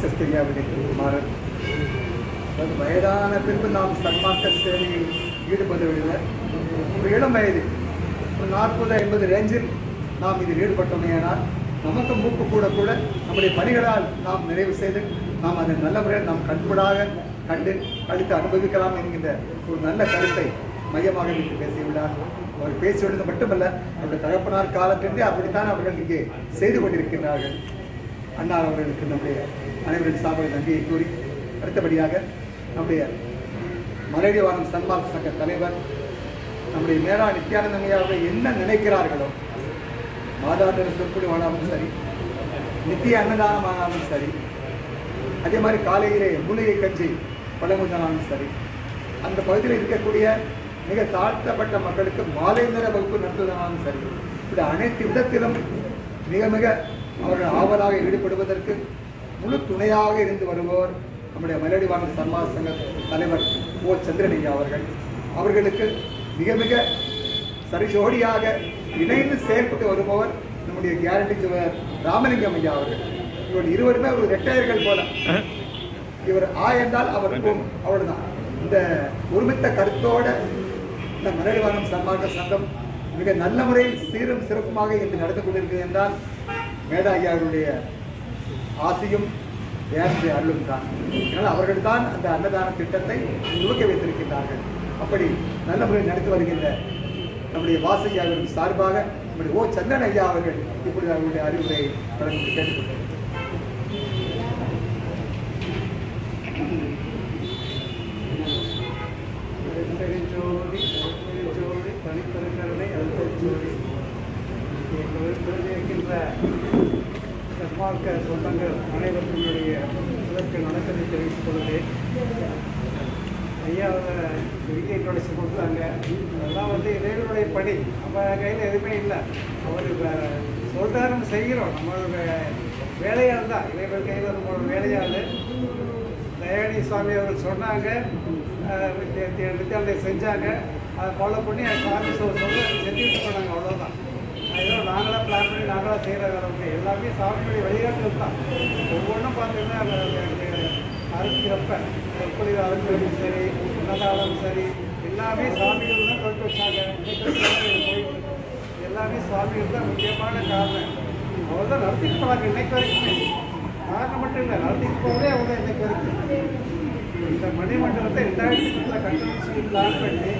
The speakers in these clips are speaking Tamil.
ஜீசஸ் தெரியாவுடைய குமாரன் வயதான பின்பு நாம் சன்மார்க்க சேவையில் ஈடுபடவில்லை ஒரு இளம் வயது ஒரு நாற்பது ஐம்பது ரேஞ்சில் நாம் இதில் ஈடுபட்டோமேயானால் நமக்கு மூப்பு கூட கூட நம்முடைய பணிகளால் நாம் நிறைவு செய்து நாம் அதை நல்ல முறையில் நாம் கண்கூடாக கண்டு கழித்து அனுபவிக்கலாம் என்கின்ற ஒரு நல்ல கருத்தை மையமாக வைத்து பேசியுள்ளார். அவர் பேசியுள்ளது மட்டுமல்ல அவருடைய தகப்பனார் காலத்திலிருந்தே அப்படித்தான் அவர்கள் இங்கே செய்து கொண்டிருக்கிறார்கள் அண்ணா அவர்களுக்கு நம்முடைய அனைவரின் சார்பில் நன்றியை கூறி அடுத்தபடியாக நம்முடைய மலையடிவாரம் சன்மார்க் சங்க தலைவர் நம்முடைய மேலா நித்யானந்தமையாக என்ன நினைக்கிறார்களோ மாதாந்திர சொற்பொழிவானாலும் சரி நித்திய அன்னதானமானாலும் சரி அதே மாதிரி காலையிலே மூலிகை கஞ்சி பழமுதனாலும் சரி அந்த பகுதியில் இருக்கக்கூடிய மிக தாழ்த்தப்பட்ட மக்களுக்கு மாலை நேர வகுப்பு நடத்துவதாலும் சரி இப்படி அனைத்து விதத்திலும் மிக மிக அவர்கள் ஆவலாக ஈடுபடுவதற்கு முழு துணையாக இருந்து வருபவர் நம்முடைய மலையடிவான சன்மாத சங்க தலைவர் ஓ சந்திரலிங்கா அவர்கள். அவர்களுக்கு மிக மிக சரிஜோடியாக இணைந்து செயல்பட்டு வருபவர் நம்முடைய கேரண்டி ஜுவர் ராமலிங்கம் ஐயா அவர்கள். இவர் இருவருமே ஒரு ரெட்டையர்கள் போல. இவர் ஆ என்றால் அவர் போம் அவ்வளவுதான். இந்த ஒருமித்த கருத்தோட இந்த மரடிவானம் சன்மார்க்க சங்கம் மிக நல்ல முறையில் சீரும் சிறப்புமாக இன்று நடந்து கொண்டிருக்கிறது என்றால் மேதா ஐயா அவருடைய ஆசையும் வேறு அருளும் தான் அதனால் அவர்கள் தான் அந்த அன்னதான திட்டத்தை துவக்கி வைத்திருக்கின்றார்கள். அப்படி நல்ல முறையில் நடத்தி வருகின்ற நம்முடைய வாசையா அவர்கள் சார்பாக நம்முடைய ஓ சந்தன் ஐயா அவர்கள் இப்படி அவருடைய அறிவுரை வழங்கி ஜோடி ஜோடி ஜோதி தனிப்பெருங்கருணை ஜோடி இருக்கின்ற சன்மார்க்க சொந்தங்கள் அனைவருக்கும் என்னுடைய இதற்கு நடக்கதை தெரிவித்துக் கொள்கிறேன். ஐயா விதியை நோட்டீஸ் கொடுத்தாங்க. அதெல்லாம் வந்து இறைவனுடைய பணி நம்ம கையில் எதுவுமே இல்லை. அவர் சொல்கிறாரு நம்ம செய்கிறோம். நம்மளோட வேலையாக தான். இறைவன் கையில் நம்மளோட வேலையாள். தயானி சுவாமி அவர்கள் சொன்னாங்க. அஹ் செஞ்சாங்க. அதை ஃபாலோ பண்ணி அது சாமி சொல்ல செஞ்சுட்டு போனாங்க. அவ்வளோதான் ஏதோ நாங்களாக பிளான் பண்ணி நாங்களாக செய்கிற அளவுக்கு எல்லாமே சாமியுடைய வழிகாட்டுதல் தான். ஒவ்வொன்றும் பார்த்தீங்கன்னா அரிசியப்ப எப்படி ஆரம்பிக்கிறதும் சரி உன்னதாலும் சரி எல்லாமே சாமிகள் தான் தொட்டு வச்சாங்க. எல்லாமே சாமிகள் தான் முக்கியமான காரணம். அவங்க தான் நடத்திட்டு போனாங்க இன்னைக்கு வரைக்குமே. காரணம் மட்டும் இல்லை நடத்திட்டு போகவே அவங்க இன்னைக்கு வரைக்கும். இந்த மணிமண்டலத்தை ரெண்டாயிரத்தி பத்தில் கண்டுபிடிச்சு பிளான் பண்ணி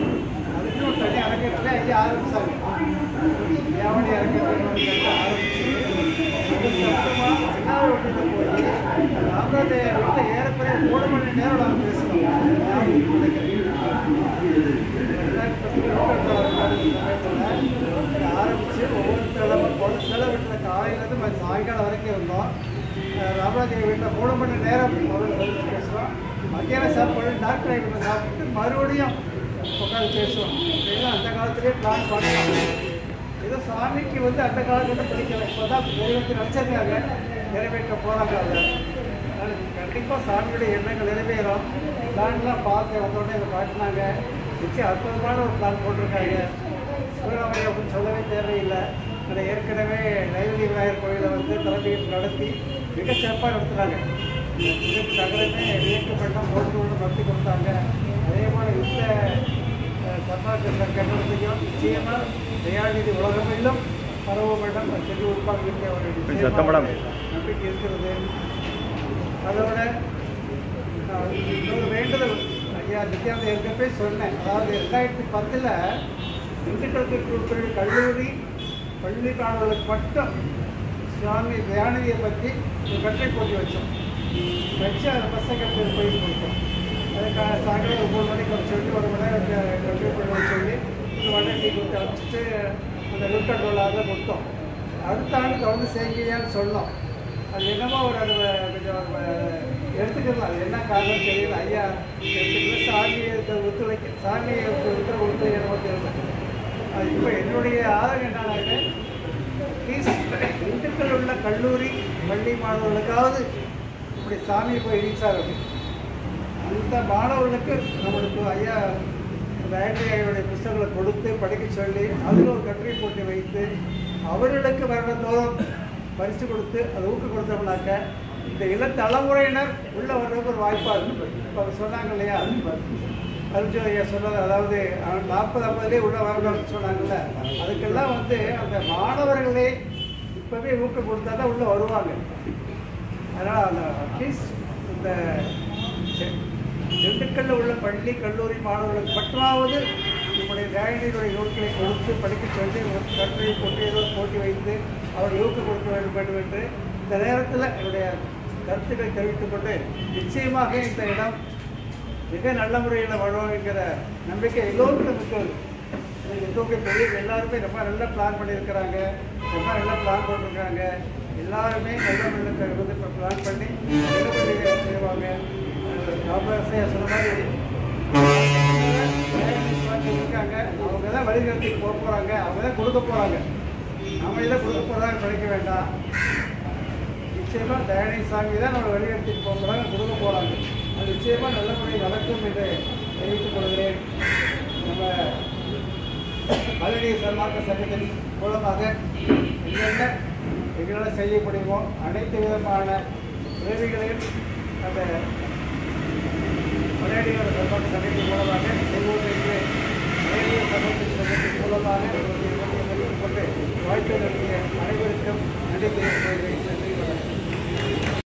ஏறக்குறைய மூணு மணி நேரம் நாங்கள் பேசணும் ஞாபகம் ஆரம்பிச்சு ஒவ்வொரு தடவை பொண்ணு சில காலையிலேருந்து மதியம் சாயங்காலம் வரைக்கும் இருந்தோம் ராமராஜன் வீட்டில் மூணு மணி நேரம் பேசுகிறோம் மத்தியானம் சாப்பாடு டாக்டர் ஐட்டம் சாப்பிட்டு மறுபடியும் உட்காந்து பேசுவோம் இதெல்லாம் அந்த காலத்திலே பிளான் பண்ணலாம் ஏதோ சாமிக்கு வந்து அந்த காலத்தில் பிடிக்கல இப்போ தான் நிறைவேற்றி நினச்சிருக்காங்க நிறைவேற்ற போகிறாங்க அதை கண்டிப்பாக சாமியுடைய எண்ணங்கள் நிறைவேறும் பிளான்லாம் பார்த்து வந்தோடனே இதை காட்டினாங்க நிச்சயம் அற்புதமான ஒரு பிளான் போட்டிருக்காங்க சிவராமையா அப்படின்னு சொல்லவே தேவையில்லை அதை ஏற்கனவே நைவேலி விநாயகர் கோயிலை வந்து தலைமையில் நடத்தி மிக சிறப்பாக நடத்துனாங்க இதற்கு தகவலுமே போட்டு ஒன்று நடத்தி கொடுத்தாங்க அதே போல் இந்த சர்மாக்க கட்டணத்தையும் நிச்சயமாக தயாநிதி உலகமெல்லாம் பரவ மட்டம் சென்று உருவாக்க ஒரு. நம்பிக்கை இருக்கிறது. அதோட இன்னொரு வேண்டுதல் ஐயா நித்யானந்த ஏற்கனவே சொன்னேன். அதாவது ரெண்டாயிரத்தி பத்தில் உட்பட கல்லூரி பள்ளி மாணவர்களுக்கு மட்டும் சுவாமி தயாநிதியை பற்றி ஒரு கட்டுரை போட்டி வச்சோம். வச்சு அதை பசங்களுக்கு போய் கொடுத்தோம். சாயங்காலம் ஒரு மூணு மணிக்கு வர சொல்லி ஒரு மணி நேரம் கட்டுரை போட்டு வர சொல்லி ஒரு வடை டீ கொடுத்து அனுப்பிச்சிட்டு அந்த லுக்கட் ரோலாக கொடுத்தோம் அடுத்த ஆண்டு தொடர்ந்து செய்கிறியான்னு சொன்னோம் அது என்னமோ ஒரு அது கொஞ்சம் அஹ், எடுத்துக்கலாம் அது என்ன காரணம் தெரியல ஐயா எடுத்துக்கல சாமியை ஒத்துழைக்க சாமியை இருக்கிற ஒத்துழைக்க என்னமோ தெரியல அது இப்போ என்னுடைய ஆதரவு என்னன்னாக்க ப்ளீஸ் திண்டுக்கல் உள்ள கல்லூரி பள்ளி மாணவர்களுக்காவது இப்படி சாமியை போய் ரீச் ஆகணும் அந்த மாணவர்களுக்கு நம்மளுக்கு ஐயா வேண்டை ஐயாவுடைய புஸ்தகங்களை கொடுத்து படிக்க சொல்லி அதில் ஒரு கட்டுரை போட்டி வைத்து அவர்களுக்கு வருடந்தோறும் பரிசு கொடுத்து அதை ஊக்கம் கொடுத்தோம்னாக்க இந்த இள தலைமுறையினர் உள்ள வர்றதுக்கு ஒரு வாய்ப்பாக இருக்கும் இப்போ அவர் சொன்னாங்க இல்லையா? அர்ஜுன் ஐயா சொன்னது அதாவது நாற்பது ஐம்பதுலேயே உள்ள வரணும்னு சொன்னாங்கல்ல. அதுக்கெல்லாம் வந்து அந்த மாணவர்களே இப்போவே ஊக்கம் கொடுத்தா தான் உள்ளே வருவாங்க. அதனால் அந்த அட்லீஸ்ட் இந்த செ- திண்டுக்கல்ல உள்ள பள்ளி கல்லூரி மாணவர்களுக்கு மட்டுமாவது நம்முடைய தயாநிதியுடைய நூல்களை கொடுத்து படிக்கச் சொல்லி ஒரு கட்டுரை ஏதோ போட்டி வைத்து அவர் யூக்கு கொடுக்க வேண்டும் வேண்டும் என்று இந்த நேரத்தில் என்னுடைய கருத்துக்களை தெரிவித்துக் கொண்டு நிச்சயமாக இந்த இடம் மிக நல்ல முறையில் வரும் என்கிற நம்பிக்கை எல்லோருக்கும் இருக்கிறது இது எல்லோருக்கும் தெரியும். எல்லாருமே ரொம்ப நல்லா பிளான் பண்ணியிருக்கிறாங்க. ரொம்ப நல்லா பிளான் பண்ணியிருக்காங்க எல்லாருமே நல்ல நல்ல இப்போ பிளான் பண்ணி நல்லபடியாக செய்வாங்க. இருக்காங்க அவங்க தான் வழிநடத்திட்டு போக போகிறாங்க அவங்க தான் கொடுக்க போகிறாங்க நம்ம இதை கொடுக்க போகிறாங்க படிக்க வேண்டாம். நிச்சயமாக தயானி சாமி தான் நம்ம வழிநடத்திட்டு போக போகிறாங்க கொடுக்க போகிறாங்க அது நிச்சயமாக நல்ல முறையில் நடக்கும் என்று தெரிவித்துக் கொள்கிறேன். நம்ம மதுரை சன்மார்க்க சங்கத்தின் மூலமாக என்னென்ன எங்களால் செய்ய முடியுமோ அனைத்து விதமான உதவிகளையும் அந்த ஏற்பாடு சபையின் மூலமாக செங்கோட்டைக்கு மகளிர் சமூகத்தின் சங்கத்தின் மூலமாக கொண்டு வாய்ப்பு நடத்திய அனைவருக்கும் நன்றி தெரிவித்துக் கொள்கிறேன்.